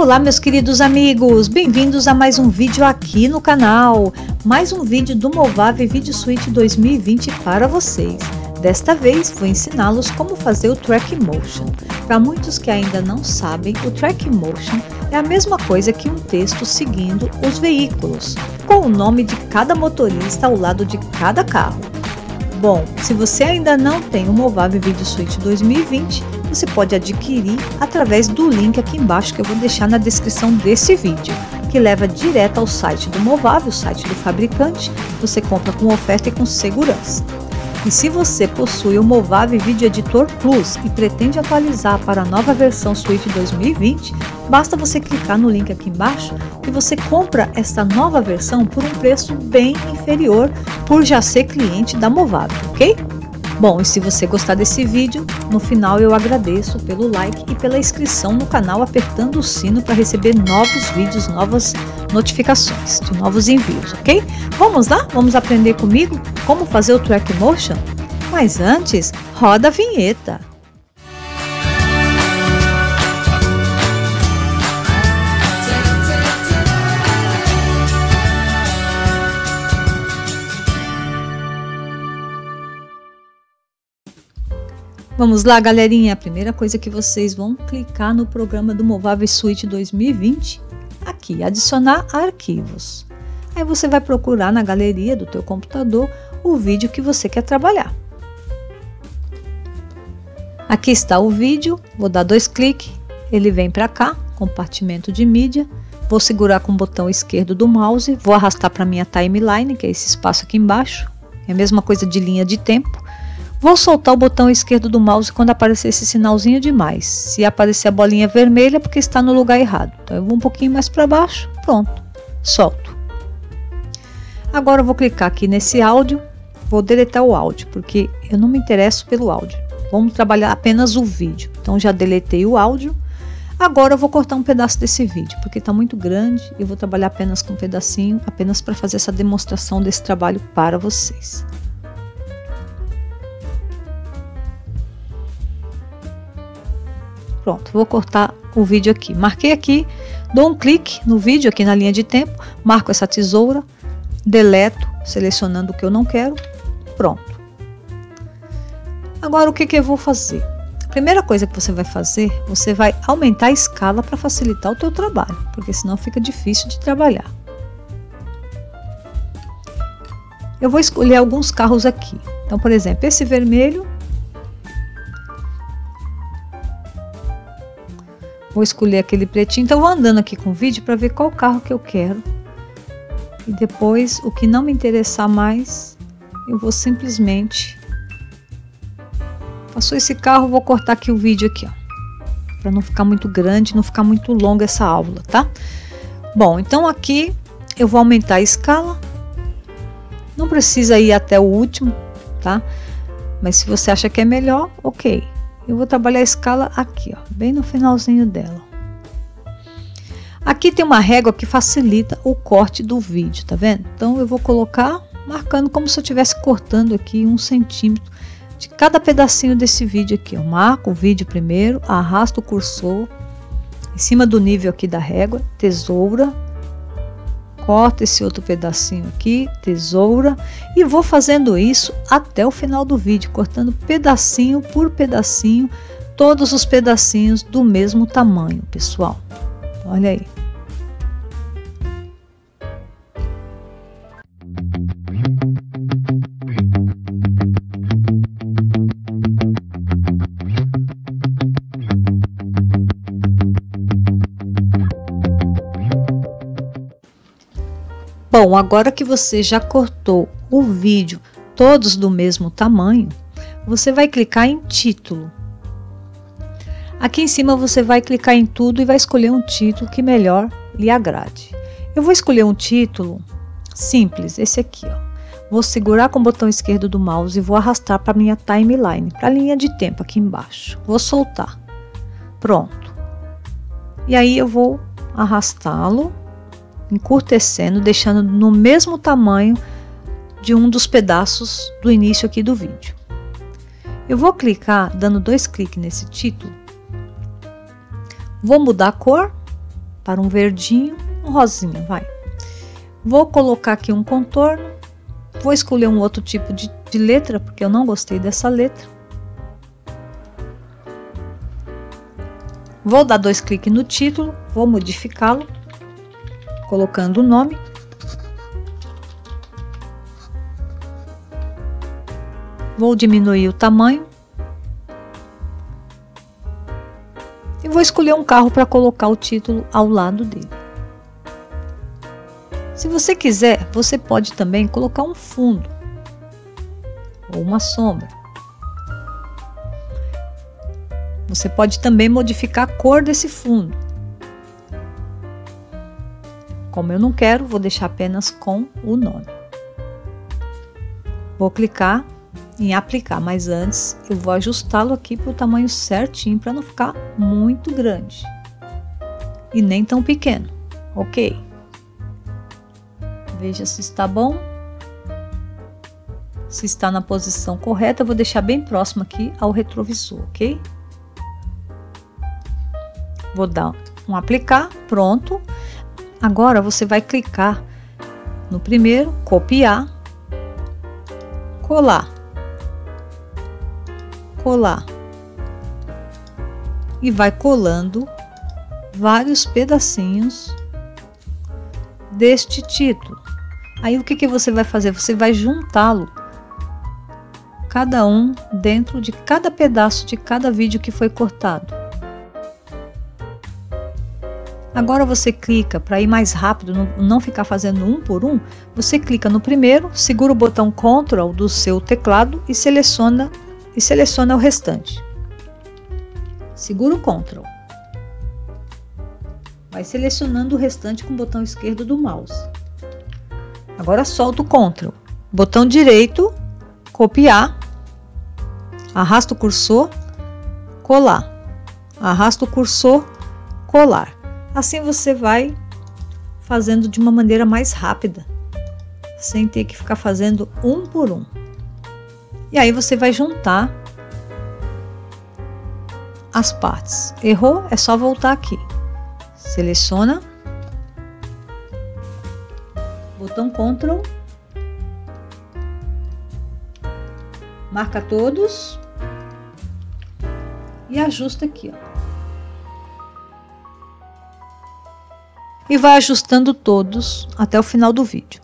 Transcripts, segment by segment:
Olá meus queridos amigos, bem-vindos a mais um vídeo aqui no canal. Mais um vídeo do Movave Video Suite 2020 para vocês. Desta vez vou ensiná-los como fazer o Track Motion. Para muitos que ainda não sabem, o Track Motion é a mesma coisa que um texto seguindo os veículos, com o nome de cada motorista ao lado de cada carro. Bom, se você ainda não tem o Movave Video Suite 2020, você pode adquirir através do link aqui embaixo que eu vou deixar na descrição desse vídeo, que leva direto ao site do Movave, o site do fabricante. Você compra com oferta e com segurança. E se você possui o Movave Video Editor Plus e pretende atualizar para a nova versão Suite 2020, basta você clicar no link aqui embaixo e você compra esta nova versão por um preço bem inferior por já ser cliente da Movave, ok? Bom, e se você gostar desse vídeo, no final eu agradeço pelo like e pela inscrição no canal apertando o sino para receber novos vídeos, novas notificações de novos envios, ok? Vamos lá? Vamos aprender comigo como fazer o Track Motion? Mas antes, roda a vinheta! Vamos lá, galerinha. A primeira coisa que vocês vão clicar no programa do Movave Suite 2020, aqui, adicionar arquivos. Aí você vai procurar na galeria do teu computador o vídeo que você quer trabalhar. Aqui está o vídeo, vou dar dois cliques, ele vem para cá, compartimento de mídia, vou segurar com o botão esquerdo do mouse, vou arrastar para minha timeline, que é esse espaço aqui embaixo, é a mesma coisa de linha de tempo, Vou soltar o botão esquerdo do mouse quando aparecer esse sinalzinho de mais. Se aparecer a bolinha vermelha, é porque está no lugar errado. Então eu vou um pouquinho mais para baixo, pronto, solto. Agora eu vou clicar aqui nesse áudio, vou deletar o áudio, porque eu não me interesso pelo áudio. Vamos trabalhar apenas o vídeo. Então já deletei o áudio. Agora eu vou cortar um pedaço desse vídeo, porque está muito grande e vou trabalhar apenas com um pedacinho, apenas para fazer essa demonstração desse trabalho para vocês. Pronto, vou cortar o vídeo aqui. Marquei aqui, dou um clique no vídeo aqui na linha de tempo, marco essa tesoura, deleto, selecionando o que eu não quero, pronto. Agora o que, que eu vou fazer? A primeira coisa que você vai fazer, você vai aumentar a escala para facilitar o teu trabalho, porque senão fica difícil de trabalhar. Eu vou escolher alguns carros aqui. Então, por exemplo, esse vermelho Vou escolher aquele pretinho. Então, vou andando aqui com o vídeo para ver qual carro que eu quero. E depois, o que não me interessar mais, eu vou simplesmente... Passou esse carro, vou cortar aqui o vídeo aqui, ó. Para não ficar muito grande, não ficar muito longa essa aula, tá? Bom, então aqui eu vou aumentar a escala. Não precisa ir até o último, tá? Mas se você acha que é melhor, ok. Eu vou trabalhar a escala aqui, ó, bem no finalzinho dela. Aqui tem uma régua que facilita o corte do vídeo, tá vendo? Então eu vou colocar marcando como se eu estivesse cortando aqui um centímetro de cada pedacinho desse vídeo aqui. Eu marco o vídeo primeiro, arrasto o cursor em cima do nível aqui da régua, tesoura, corto esse outro pedacinho aqui, tesoura, e vou fazendo isso até o final do vídeo, cortando pedacinho por pedacinho, todos os pedacinhos do mesmo tamanho, pessoal. Olha aí. Bom, agora que você já cortou o vídeo todos do mesmo tamanho, você vai clicar em título. Aqui em cima você vai clicar em tudo e vai escolher um título que melhor lhe agrade. Eu vou escolher um título simples, esse aqui, ó. Vou segurar com o botão esquerdo do mouse e vou arrastar para minha timeline, para a linha de tempo aqui embaixo. Vou soltar. Pronto. E aí eu vou arrastá-lo encurtecendo, deixando no mesmo tamanho de um dos pedaços do início aqui do vídeo. Eu vou clicar, dando dois cliques nesse título, vou mudar a cor, para um verdinho, um rosinha, vai. Vou colocar aqui um contorno, vou escolher um outro tipo de, de letra, porque eu não gostei dessa letra. Vou dar dois cliques no título, vou modificá-lo, colocando o nome. Vou diminuir o tamanho. E vou escolher um carro para colocar o título ao lado dele. Se você quiser, você pode também colocar um fundo ou uma sombra. Você pode também modificar a cor desse fundo. Como eu não quero, vou deixar apenas com o nome. Vou clicar em aplicar, mas antes eu vou ajustá-lo aqui para o tamanho certinho para não ficar muito grande e nem tão pequeno, ok? Veja se está bom. Se está na posição correta, eu vou deixar bem próximo aqui ao retrovisor, ok? Vou dar um aplicar, pronto. Agora você vai clicar no primeiro, copiar, colar, colar e vai colando vários pedacinhos deste título. Aí o que, que você vai fazer? Você vai juntá-lo, cada um dentro de cada pedaço de cada vídeo que foi cortado. Agora você clica para ir mais rápido, não ficar fazendo um por um. Você clica no primeiro, segura o botão Ctrl do seu teclado e seleciona e seleciona o restante. Segura o Ctrl. Vai selecionando o restante com o botão esquerdo do mouse. Agora solta o Ctrl. Botão direito, copiar. Arrasta o cursor, colar. Arrasta o cursor, colar. Assim você vai fazendo de uma maneira mais rápida, sem ter que ficar fazendo um por um. E aí você vai juntar as partes. Errou? É só voltar aqui. Seleciona, botão Ctrl, marca todos e ajusta aqui, ó. E vai ajustando todos até o final do vídeo.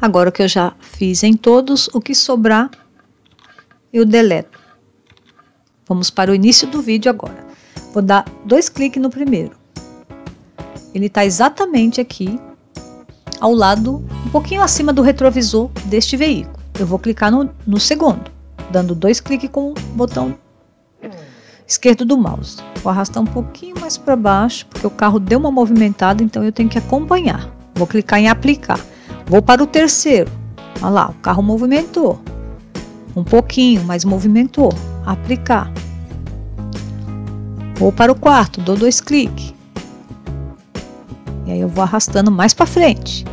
Agora que eu já fiz em todos, o que sobrar eu deleto. Vamos para o início do vídeo agora. Vou dar dois cliques no primeiro. Ele está exatamente aqui, ao lado, um pouquinho acima do retrovisor deste veículo. Eu vou clicar no, no segundo, dando dois cliques com o botão esquerdo do mouse. Vou arrastar um pouquinho mais para baixo, porque o carro deu uma movimentada, então eu tenho que acompanhar. Vou clicar em aplicar. Vou para o terceiro. Olha lá, o carro movimentou. Um pouquinho, mas movimentou. Aplicar. Vou para o quarto, dou dois cliques. E aí eu vou arrastando mais para frente.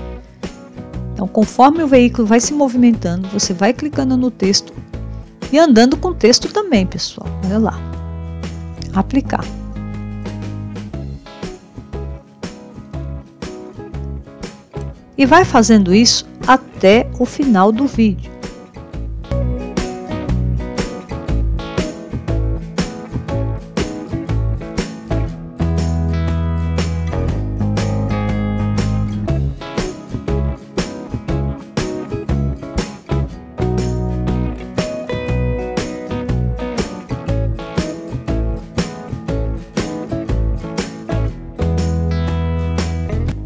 Então, conforme o veículo vai se movimentando, você vai clicando no texto e andando com o texto também, pessoal. Olha lá aplicar. E vai fazendo isso até o final do vídeo.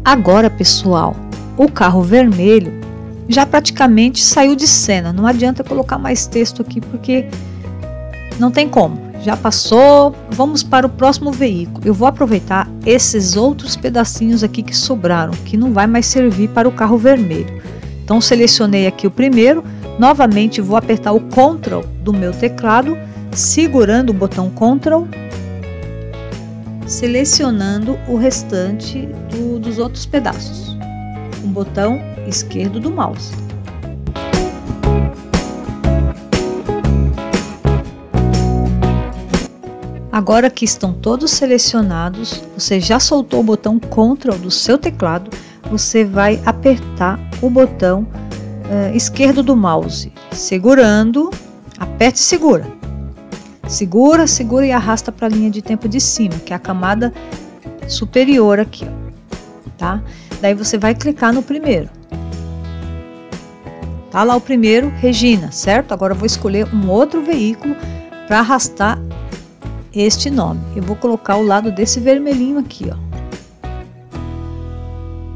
Agora, pessoal, o carro vermelho já praticamente saiu de cena. Não adianta colocar mais texto aqui porque não tem como. Já passou. Vamos para o próximo veículo. Eu vou aproveitar esses outros pedacinhos aqui que sobraram, que não vai mais servir para o carro vermelho. Então selecionei aqui o primeiro. Novamente vou apertar o Ctrl do meu teclado, segurando o botão Ctrl selecionando o restante do, dos outros pedaços, com o botão esquerdo do mouse. Agora que estão todos selecionados, você já soltou o botão Ctrl do seu teclado, você vai apertar o botão uh, esquerdo do mouse, segurando, aperte e segura. Segura, segura e arrasta para a linha de tempo de cima, que é a camada superior aqui, ó, tá? Daí você vai clicar no primeiro. Tá lá o primeiro, Regina, certo? Agora eu vou escolher um outro veículo para arrastar este nome. Eu vou colocar o lado desse vermelhinho aqui, ó.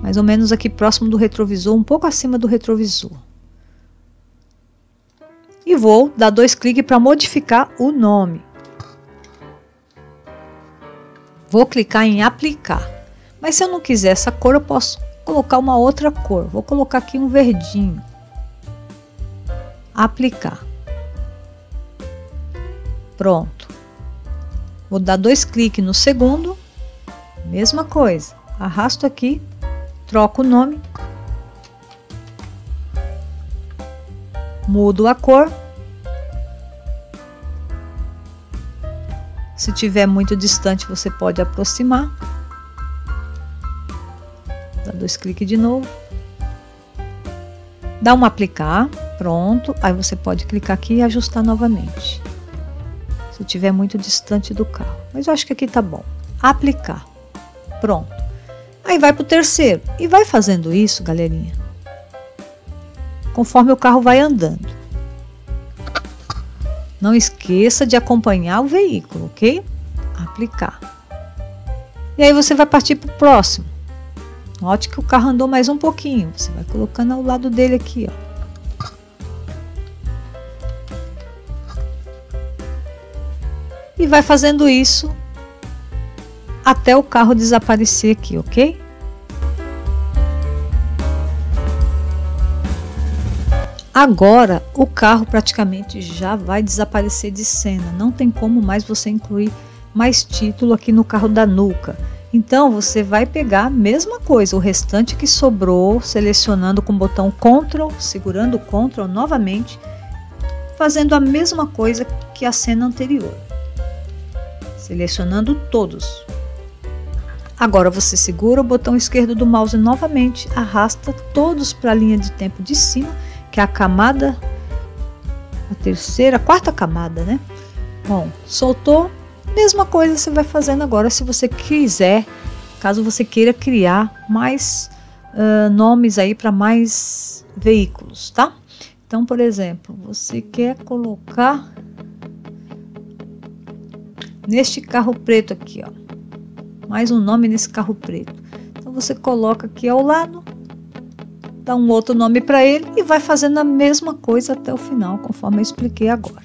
Mais ou menos aqui próximo do retrovisor, um pouco acima do retrovisor. E vou dar dois cliques para modificar o nome. Vou clicar em aplicar. Mas se eu não quiser essa cor, eu posso colocar uma outra cor. Vou colocar aqui um verdinho. Aplicar. Pronto. Vou dar dois cliques no segundo, mesma coisa. Arrasto aqui, troco o nome, mudo a cor. Se tiver muito distante, você pode aproximar. Dá dois cliques de novo. Dá um aplicar, pronto. Aí você pode clicar aqui e ajustar novamente se estiver muito distante do carro. Mas eu acho que aqui tá bom. Aplicar. Pronto. Aí vai para o terceiro e vai fazendo isso, galerinha, conforme o carro vai andando. Não esqueça de acompanhar o veículo, ok? Aplicar. E aí você vai partir para o próximo. Note que o carro andou mais um pouquinho. Você vai colocando ao lado dele aqui, ó. e vai fazendo isso até o carro desaparecer aqui, ok? Agora o carro praticamente já vai desaparecer de cena, não tem como mais você incluir mais título aqui no carro da Nuca. Então você vai pegar a mesma coisa, o restante que sobrou, selecionando com o botão Ctrl, segurando o Ctrl novamente, fazendo a mesma coisa que a cena anterior selecionando todos. Agora você segura o botão esquerdo do mouse novamente, arrasta todos para a linha de tempo de cima, é a camada, a terceira, a quarta camada, né? Bom, soltou, mesma coisa você vai fazendo agora se você quiser, caso você queira criar mais uh, nomes aí para mais veículos, tá? Então, por exemplo, você quer colocar neste carro preto aqui, ó. Mais um nome nesse carro preto. Então você coloca aqui ao lado, dá um outro nome para ele e vai fazendo a mesma coisa até o final, conforme eu expliquei agora.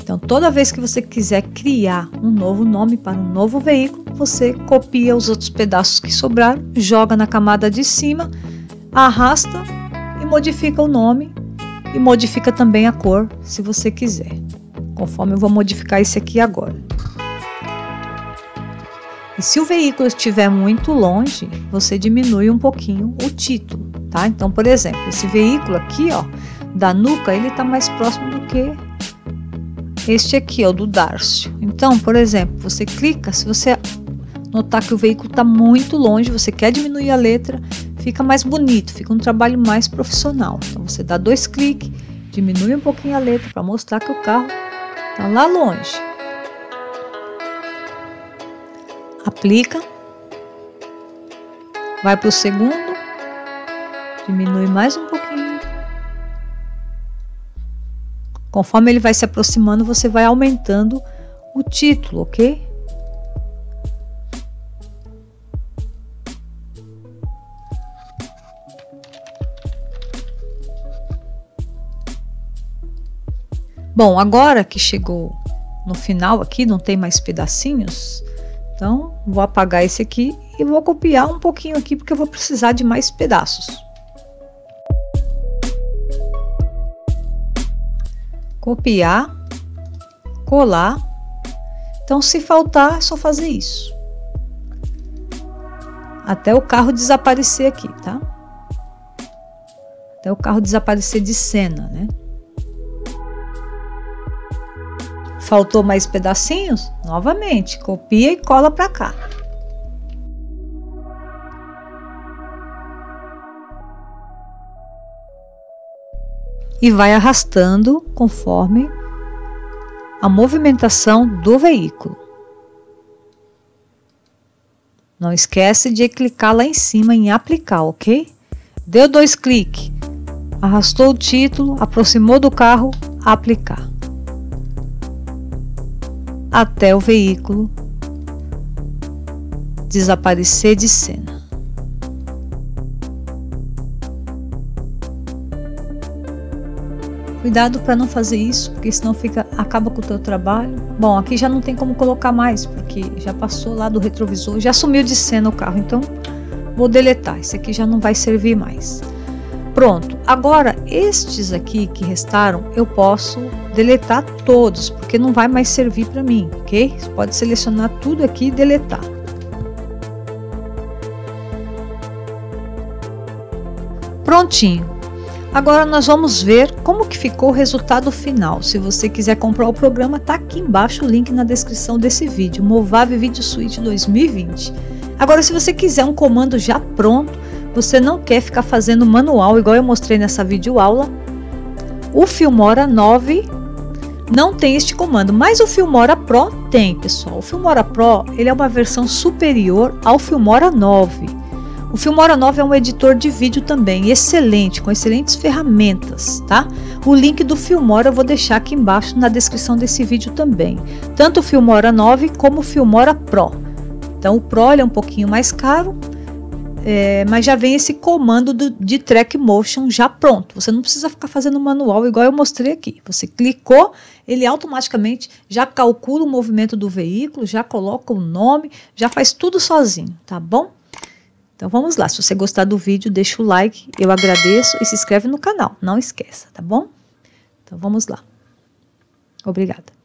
Então, toda vez que você quiser criar um novo nome para um novo veículo, você copia os outros pedaços que sobraram, joga na camada de cima, arrasta e modifica o nome e modifica também a cor, se você quiser conforme eu vou modificar esse aqui agora. E se o veículo estiver muito longe, você diminui um pouquinho o título, tá? Então, por exemplo, esse veículo aqui, ó, da nuca, ele está mais próximo do que este aqui, ó, do Darcio. Então, por exemplo, você clica, se você notar que o veículo está muito longe, você quer diminuir a letra, fica mais bonito, fica um trabalho mais profissional. Então, você dá dois cliques, diminui um pouquinho a letra para mostrar que o carro Está lá longe. Aplica. Vai para o segundo. Diminui mais um pouquinho. Conforme ele vai se aproximando, você vai aumentando o título, ok? Bom, agora que chegou no final aqui, não tem mais pedacinhos, então vou apagar esse aqui e vou copiar um pouquinho aqui porque eu vou precisar de mais pedaços. Copiar, colar. Então, se faltar, é só fazer isso. Até o carro desaparecer aqui, tá? Até o carro desaparecer de cena, né? Faltou mais pedacinhos? Novamente, copia e cola para cá. E vai arrastando conforme a movimentação do veículo. Não esquece de clicar lá em cima em aplicar, ok? Deu dois cliques, arrastou o título, aproximou do carro, aplicar. Até o veículo desaparecer de cena. Cuidado para não fazer isso, porque senão fica acaba com o teu trabalho. Bom, aqui já não tem como colocar mais, porque já passou lá do retrovisor, já sumiu de cena o carro, então vou deletar. Esse aqui já não vai servir mais. Pronto. Agora estes aqui que restaram, eu posso deletar todos, porque não vai mais servir para mim, ok? Você pode selecionar tudo aqui e deletar. Prontinho. Agora nós vamos ver como que ficou o resultado final. Se você quiser comprar o programa, tá aqui embaixo o link na descrição desse vídeo, Movave Video Suite 2020. Agora, se você quiser um comando já pronto, você não quer ficar fazendo manual, igual eu mostrei nessa videoaula, o Filmora 9 não tem este comando, mas o Filmora Pro tem, pessoal. O Filmora Pro ele é uma versão superior ao Filmora 9. O Filmora 9 é um editor de vídeo também, excelente, com excelentes ferramentas, tá? O link do Filmora eu vou deixar aqui embaixo na descrição desse vídeo também. Tanto o Filmora 9 como o Filmora Pro. Então o Pro é um pouquinho mais caro, é, mas já vem esse comando do, de track motion já pronto. Você não precisa ficar fazendo manual igual eu mostrei aqui. Você clicou, ele automaticamente já calcula o movimento do veículo, já coloca o nome, já faz tudo sozinho, tá bom? Então vamos lá, se você gostar do vídeo, deixa o like, eu agradeço e se inscreve no canal, não esqueça, tá bom? Então vamos lá. Obrigada.